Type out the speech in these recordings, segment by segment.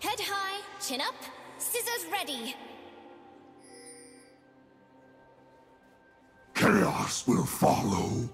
Head high, chin up, scissors ready. Chaos will follow.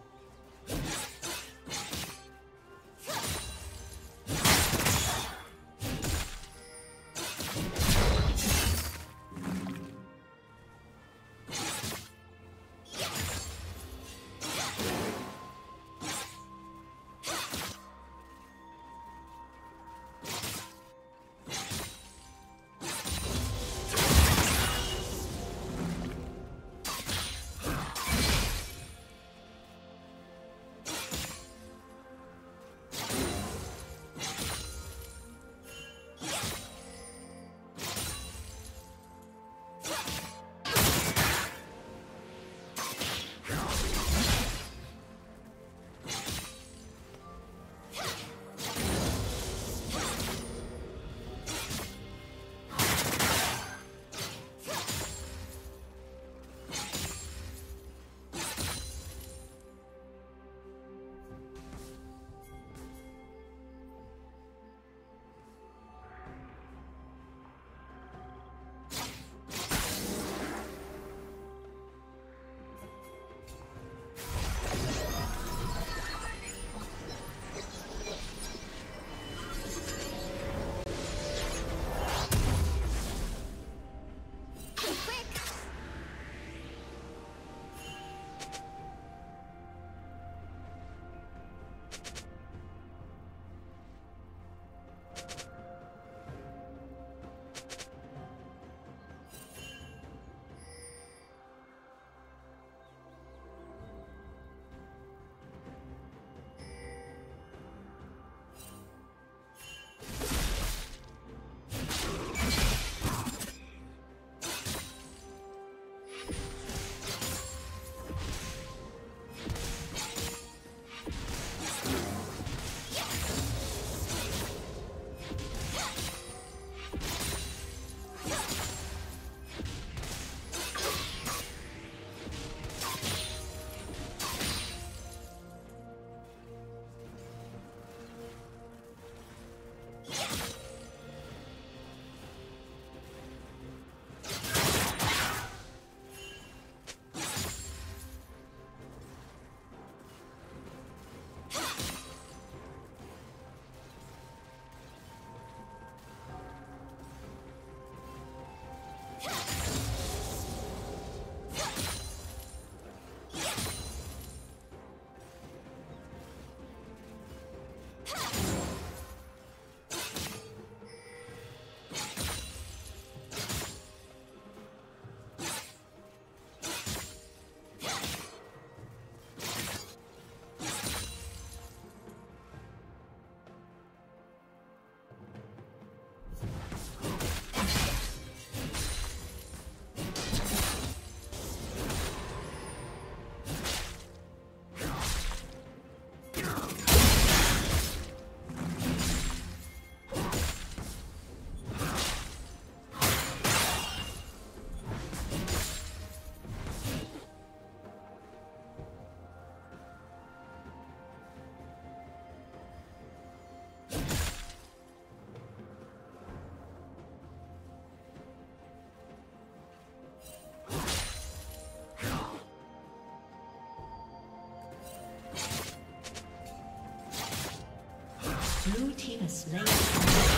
Blue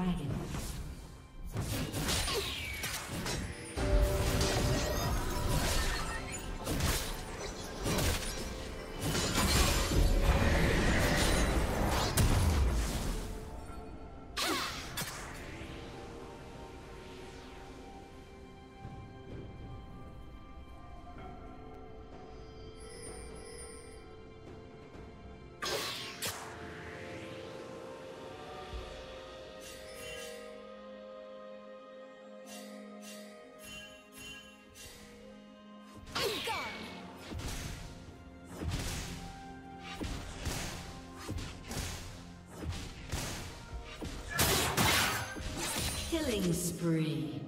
dragon. Killing spree.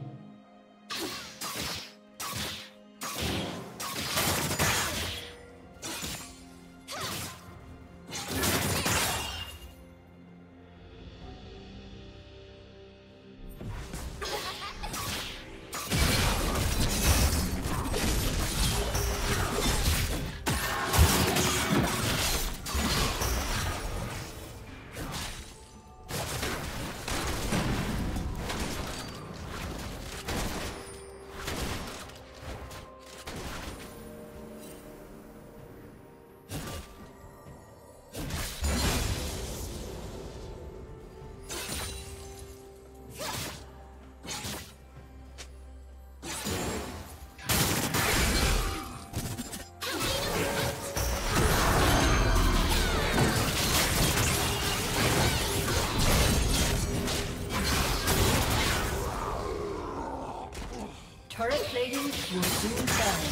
Turret plating will soon fall.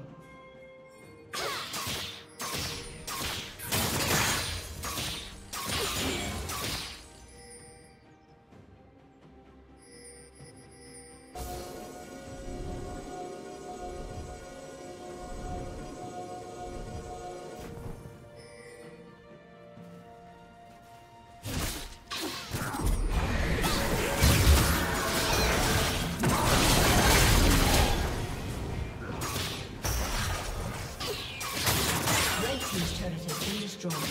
strong.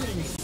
Killing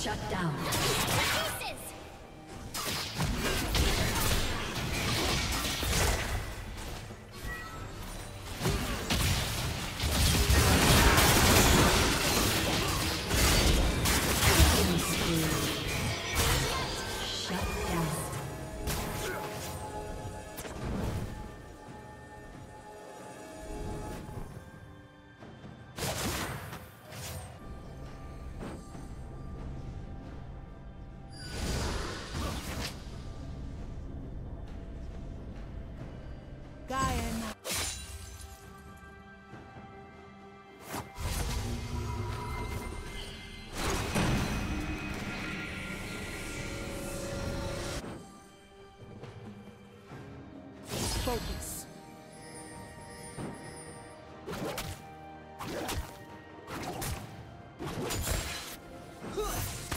Shut down. Huh!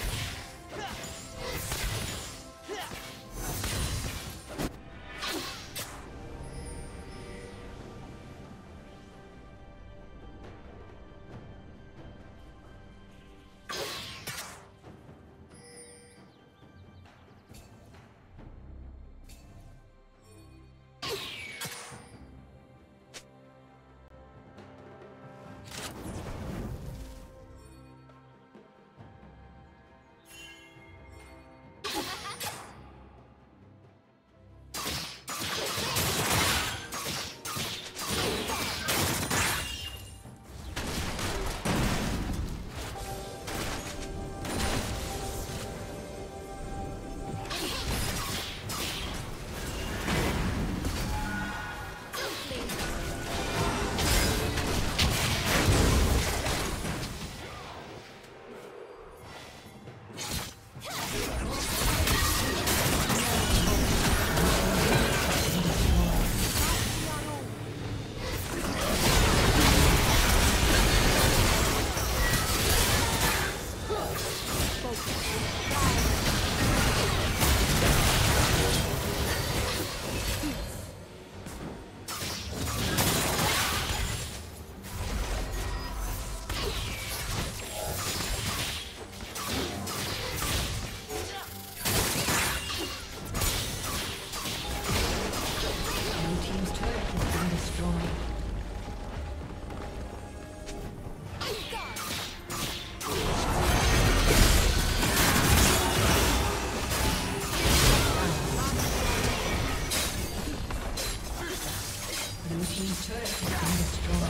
Has been destroyed.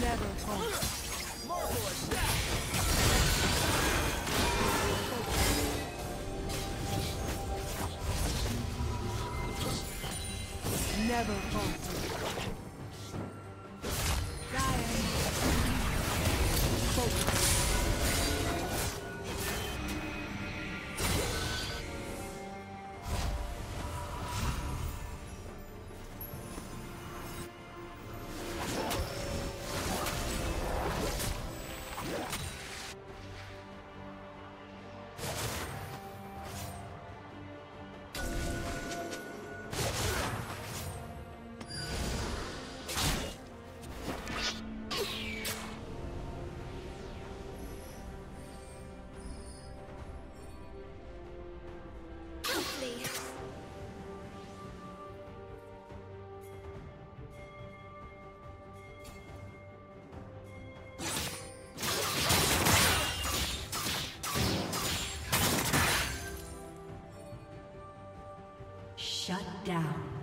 Never falter. Never falter. Down.